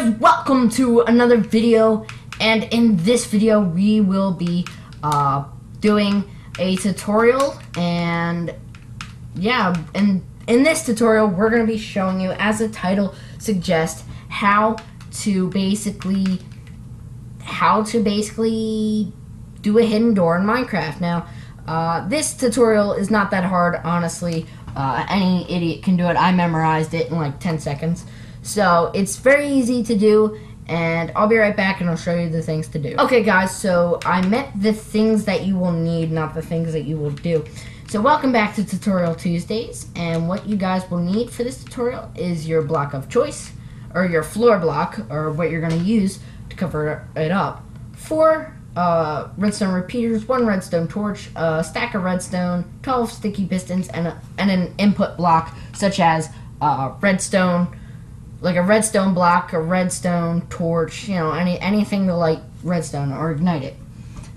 guys, welcome to another video and in this video we will be uh, doing a tutorial and yeah and in this tutorial we're going to be showing you as the title suggests how to basically how to basically do a hidden door in Minecraft. Now uh, this tutorial is not that hard honestly uh, any idiot can do it. I memorized it in like 10 seconds. So it's very easy to do and I'll be right back and I'll show you the things to do. Okay guys, so I meant the things that you will need, not the things that you will do. So welcome back to Tutorial Tuesdays and what you guys will need for this tutorial is your block of choice or your floor block or what you're going to use to cover it up. Four uh, redstone repeaters, one redstone torch, a stack of redstone, 12 sticky pistons, and, a, and an input block such as uh, redstone, like a redstone block, a redstone torch, you know, any anything to light redstone or ignite it.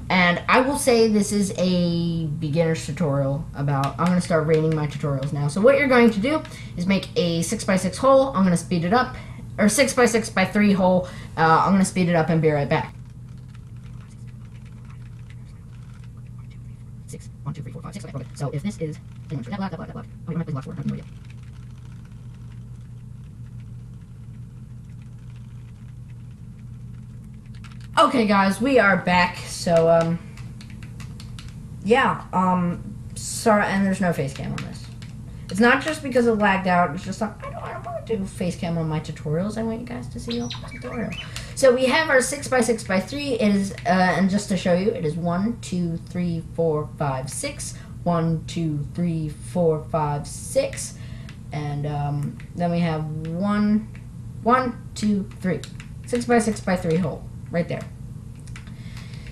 And I will say this is a beginner's tutorial about, I'm going to start rating my tutorials now. So what you're going to do is make a 6x6 hole, I'm going to speed it up, or 6x6 by 3 hole, uh, I'm going to speed it up and be right back. So if this is. Oh? I have no idea. Okay, guys, we are back. So, um, yeah, um, sorry, and there's no face cam on this. It's not just because it lagged out. It's just like I don't, I don't want to do face cam on my tutorials. I want you guys to see all the tutorial. So we have our six by six by three. It is, uh, and just to show you, it is one, two, three, four, five, six. One, two, three, four, five, six, and um, then we have one, one, two, three, six by six by three hole right there.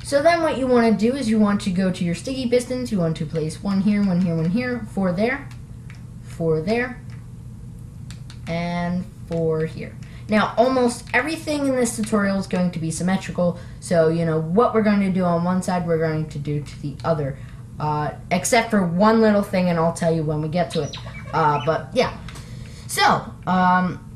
So then what you want to do is you want to go to your sticky pistons. You want to place one here, one here, one here, four there, four there, and four here. Now, almost everything in this tutorial is going to be symmetrical. So, you know, what we're going to do on one side, we're going to do to the other. Uh, except for one little thing, and I'll tell you when we get to it. Uh, but, yeah. So, um,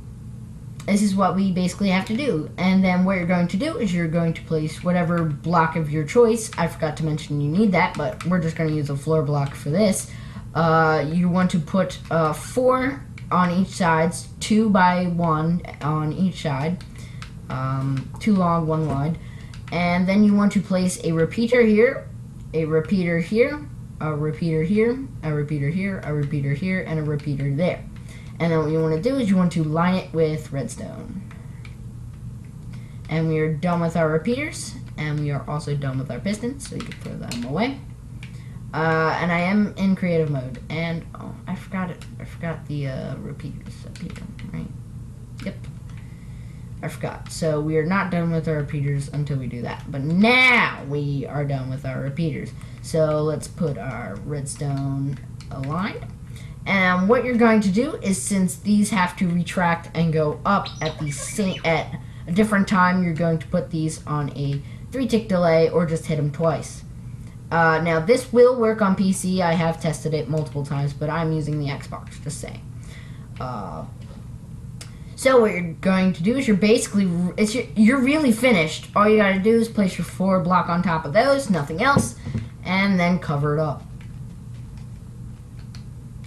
this is what we basically have to do. And then what you're going to do is you're going to place whatever block of your choice. I forgot to mention you need that, but we're just going to use a floor block for this. Uh, you want to put uh, four on each side, two by one on each side, um, two long, one wide. And then you want to place a repeater here, a repeater here, a repeater here, a repeater here, a repeater here, and a repeater there. And then what you want to do is you want to line it with redstone. And we are done with our repeaters, and we are also done with our pistons, so you can throw them away. Uh, and I am in creative mode, and oh, I forgot it. I forgot the uh, repeaters up here, right? Yep. I forgot. So we are not done with our repeaters until we do that. But now we are done with our repeaters. So let's put our redstone aligned. And what you're going to do is since these have to retract and go up at the same at a different time, you're going to put these on a three tick delay or just hit them twice. Uh, now this will work on PC. I have tested it multiple times, but I'm using the Xbox. Just saying. Uh, so what you're going to do is you're basically it's your, you're really finished. All you got to do is place your floor block on top of those, nothing else, and then cover it up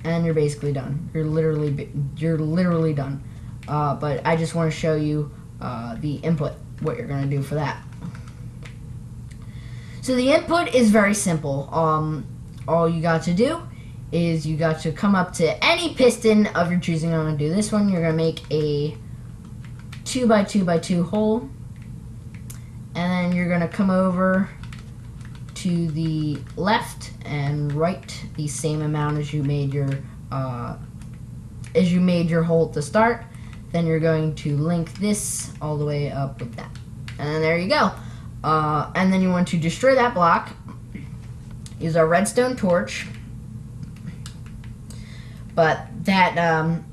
and you're basically done. You're literally you're literally done. Uh, but I just want to show you uh, the input, what you're going to do for that. So the input is very simple. Um, all you got to do is you got to come up to any piston of your choosing. I'm going to do this one. You're going to make a 2 by 2 by 2 hole. And then you're going to come over to the left and right the same amount as you made your uh, as you made your hole to start. Then you're going to link this all the way up with that. And there you go. Uh, and then you want to destroy that block. Use our redstone torch. But that um,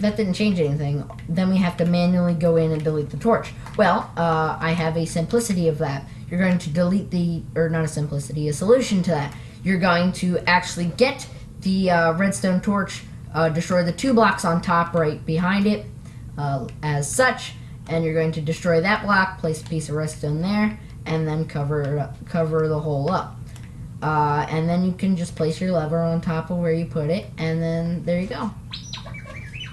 that didn't change anything. Then we have to manually go in and delete the torch. Well uh, I have a simplicity of that you're going to delete the, or not a simplicity, a solution to that. You're going to actually get the uh, redstone torch, uh, destroy the two blocks on top right behind it, uh, as such, and you're going to destroy that block, place a piece of redstone there, and then cover up, cover the hole up. Uh, and then you can just place your lever on top of where you put it, and then there you go.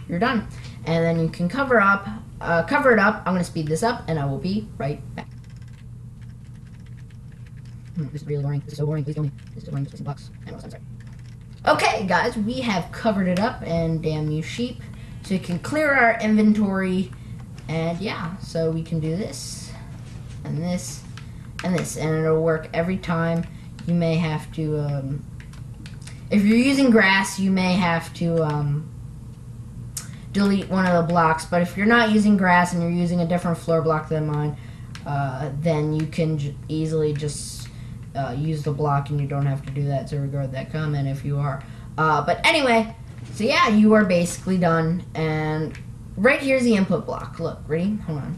You're done. And then you can cover up, uh, cover it up. I'm going to speed this up, and I will be right back. This is really boring. This is so boring. Please tell me. This is boring. Just blocks. I'm sorry. Okay, guys, we have covered it up, and damn you sheep. So we can clear our inventory, and yeah, so we can do this, and this, and this, and it'll work every time. You may have to, um, if you're using grass, you may have to um, delete one of the blocks, but if you're not using grass and you're using a different floor block than mine, uh, then you can easily just uh, use the block and you don't have to do that. So regard that comment if you are. Uh, but anyway, so yeah, you are basically done. And right here's the input block. Look, ready? Hold on.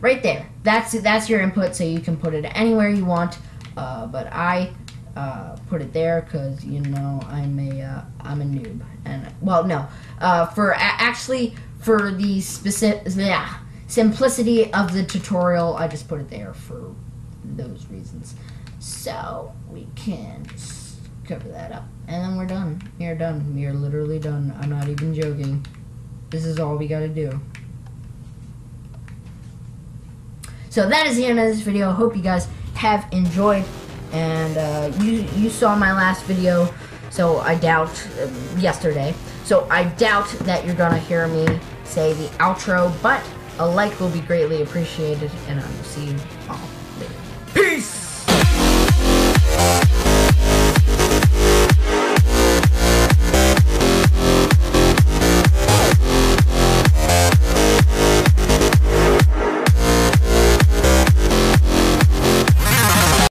Right there. That's that's your input, so you can put it anywhere you want. Uh, but I uh, put it there because you know I'm a uh, I'm a noob. And well, no, uh, for actually for the specific yeah, simplicity of the tutorial, I just put it there for those reasons. So we can cover that up, and then we're done. We are done. We are literally done. I'm not even joking. This is all we gotta do. So that is the end of this video. I hope you guys have enjoyed. And uh, you you saw my last video, so I doubt uh, yesterday. So I doubt that you're gonna hear me say the outro, but a like will be greatly appreciated, and I will see you